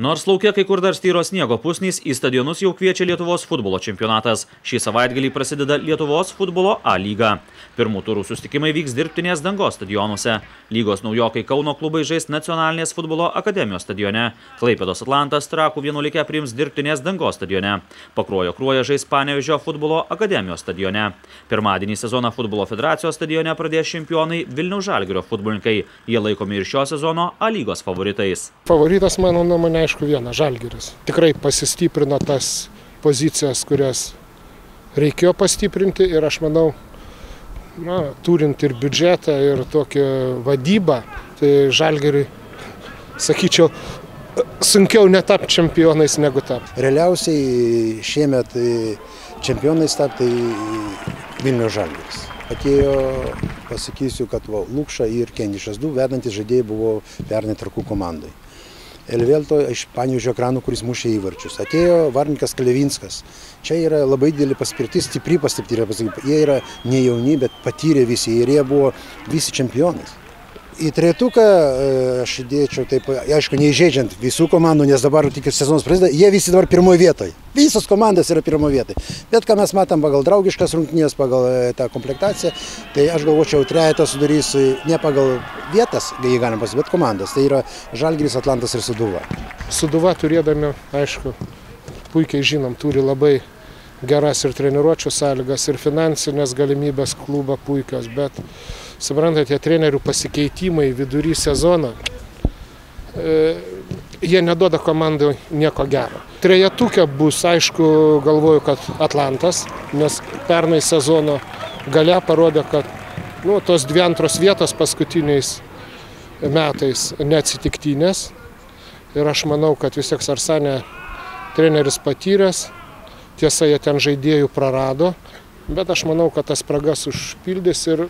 Nors laukia kai kur dar styro sniego pusnys, į stadionus jau kviečia Lietuvos futbolo čempionatas. Šį savaitgalį prasideda Lietuvos futbolo A lyga. Pirmų turų sustikimai vyks dirbtinės dangos stadionuose. Lygos naujokai Kauno klubai žais nacionalinės futbolo akademijos stadione. Klaipėdos Atlantas Trakų vienuolikė priims dirbtinės dangos stadione. Pakruojo kruoja žais Panevežio futbolo akademijos stadione. Pirmadienį sezoną futbolo federacijos stadione pradės čempionai Vilnių Žalgirio futbolininkai. Jie laikomi ir šio sezono A lygos favoritais. Favoritas, mano nuomonė, aišku, viena - Žalgiris. Tikrai pasistiprino tas pozicijas, kurias reikėjo pastiprinti ir aš manau, na, turint ir biudžetą, ir tokią vadybą, tai Žalgiriui, sakyčiau, sunkiau netapti čempionais negu tapti. Realiausiai šiemet čempionais tapti Vilnių Žalgiris. Atėjo, pasakysiu, kad va, Lukša ir Kendišas du vedantis žaidėjai buvo pernai trakų komandai. Elvelto iš Panėžio ekranų, kuris mušė įvarčius. Atėjo Varnikas Kalevinskas. Čia yra labai didelė paspirtis, stipri paspirtis. Jie yra ne jauni, bet patyrė visi ir jie buvo visi čempionais į trejetuką e, aš įdėčiau taip, aišku, neįžeidžiant visų komandų, nes dabar tik sezonas prasideda, jie visi dabar pirmoje vietoje. Visos komandos yra pirmoje vietoje. Bet ką mes matom pagal draugiškas rungtynės, pagal e, tą komplektaciją, tai aš galvočiau, trejetą sudarys e, ne pagal vietas, jei galim pasakyti, bet komandas. Tai yra Žalgiris, Atlantas ir Suduva. Suduva turėdami, aišku, puikiai žinom, turi labai geras ir treniruočio sąlygas, ir finansinės galimybės klubą puikios, bet suprantate, trenerių pasikeitimai vidury sezono, e, jie neduoda komandai nieko gero. Trejetukė bus, aišku, galvoju, kad Atlantas, nes pernai sezono gale parodė, kad nu, tos dvi antros vietos paskutiniais metais neatsitiktinės. Ir aš manau, kad vis tiek Sarsanė treneris patyręs, tiesa, jie ten žaidėjų prarado, bet aš manau, kad tas spragas užpildys ir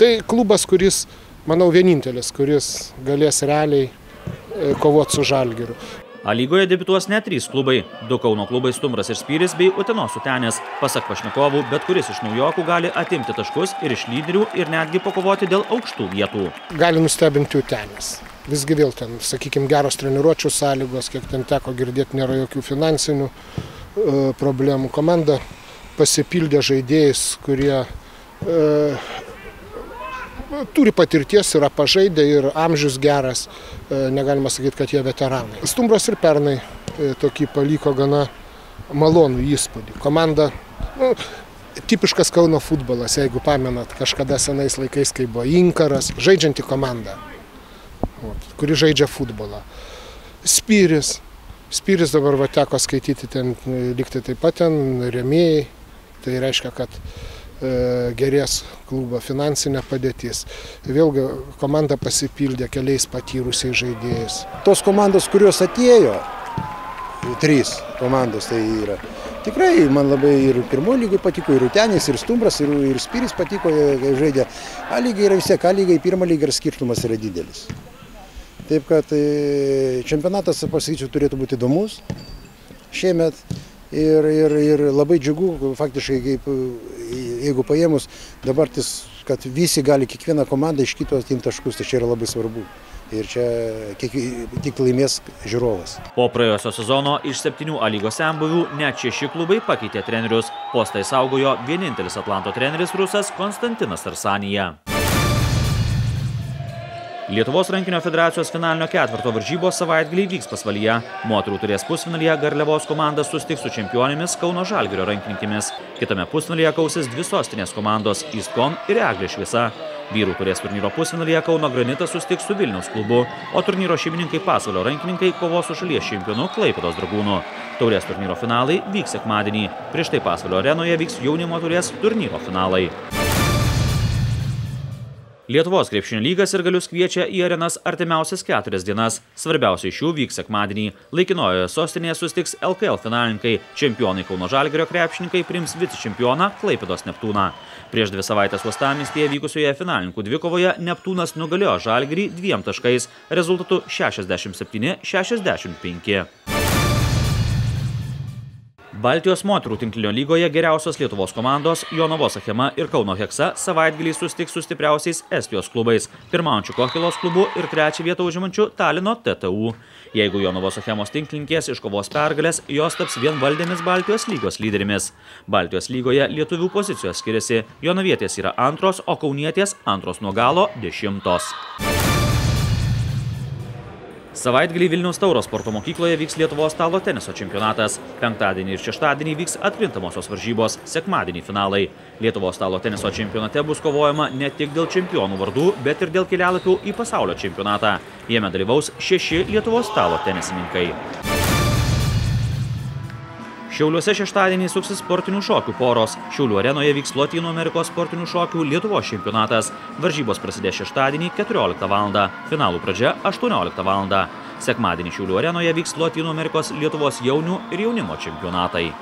tai klubas, kuris, manau, vienintelis, kuris galės realiai e, kovoti su žalgiriu. A lygoje debituos net trys klubai – du Kauno klubai Stumbras ir Spyris bei Utenos Utenės. Pasak pašnekovų, bet kuris iš naujokų gali atimti taškus ir iš lyderių ir netgi pakovoti dėl aukštų vietų. Gali nustebinti Utenės. Visgi vėl ten, sakykime, geros treniruočių sąlygos, kiek ten teko girdėti, nėra jokių finansinių e, problemų. Komanda pasipildė žaidėjais, kurie e, turi patirties, yra pažaidę ir amžius geras, e, negalima sakyti, kad jie veteranai. Stumbras ir pernai e, tokį paliko gana malonų įspūdį. Komanda, nu, tipiškas Kauno futbolas, jeigu pamenat, kažkada senais laikais, kai buvo Inkaras, žaidžianti komanda, kuri žaidžia futbolą. Spyris, Spyris dabar va teko skaityti ten, likti taip pat ten, remėjai, Tai reiškia, kad e, gerės klubo finansinė padėtis. Vėlgi komanda pasipildė keliais patyrusiais žaidėjais. Tos komandos, kurios atėjo, trys komandos tai yra. Tikrai man labai ir pirmo lygai patiko, ir Rutenis, ir Stumbras, ir, ir Spiris patiko, kai žaidė. A lygiai yra vis tiek, A lygiai, pirmą lygą ir skirtumas yra didelis. Taip kad e, čempionatas, pasakyčiau, turėtų būti įdomus. Šiemet ir, ir, ir labai džiugu, faktiškai, kaip, jeigu paėmus dabartis, kad visi gali kiekvieną komandą iš kito atimti taškus, tai čia yra labai svarbu. Ir čia kiek, tik laimės žiūrovas. Po praėjusio sezono iš septynių A lygos sembuvių net šeši klubai pakeitė trenerius. Postai saugojo vienintelis Atlanto treneris rusas Konstantinas Arsanija. Lietuvos rankinio federacijos finalinio ketvirto varžybos savaitgalį vyks pasvalyje. Moterų turės pusfinalyje Garliavos komanda sustiks su čempionėmis Kauno Žalgirio rankininkėmis. Kitame pusfinalyje kausis dvi sostinės komandos – Istkon ir Eglė Šviesa. Vyrų turės turnyro pusfinalyje Kauno Granitas sustiks su Vilniaus klubu, o turnyro šeimininkai pasvalio rankininkai kovos su šalies čempionu Klaipėdos dragūnu. Taurės turnyro finalai vyks sekmadienį. Prieš tai pasvalio arenoje vyks jaunimo turės turnyro finalai. Lietuvos krepšinio lygas ir galius kviečia į arenas artimiausias keturias dienas. Svarbiausia iš jų vyks sekmadienį. Laikinojoje sostinėje sustiks LKL finalininkai. Čempionai Kauno Žalgirio krepšininkai prims vicečempioną Klaipėdos Neptūną. Prieš dvi savaitės uostamiestyje vykusioje finalininkų dvikovoje Neptūnas nugalėjo Žalgirį dviem taškais rezultatu 67-65. Baltijos moterų tinklinio lygoje geriausios Lietuvos komandos Jonavos Achema ir Kauno Heksa savaitgalį sustiks su stipriausiais Estijos klubais – pirmaujančių Kokilos klubu ir trečią vietą užimančių Talino TTU. Jeigu Jonavos Achemos tinklininkės iškovos pergalės, jos taps vienvaldėmis Baltijos lygos lyderimis. Baltijos lygoje lietuvių pozicijos skiriasi, Jonavietės yra antros, o Kaunietės antros nuo galo dešimtos. Savaitgalį Vilniaus Tauro sporto mokykloje vyks Lietuvos stalo teniso čempionatas. Penktadienį ir šeštadienį vyks atkrintamosios varžybos, sekmadienį finalai. Lietuvos stalo teniso čempionate bus kovojama ne tik dėl čempionų vardų, bet ir dėl kelialapių į pasaulio čempionatą. Jame dalyvaus šeši Lietuvos stalo tenisininkai. Šiauliuose šeštadienį suksis sportinių šokių poros. Šiaulių arenoje vyks Lotynų Amerikos sportinių šokių Lietuvos čempionatas. Varžybos prasidės šeštadienį 14 val. Finalų pradžia 18 val. Sekmadienį Šiaulių arenoje vyks Lotynų Amerikos Lietuvos jaunių ir jaunimo čempionatai.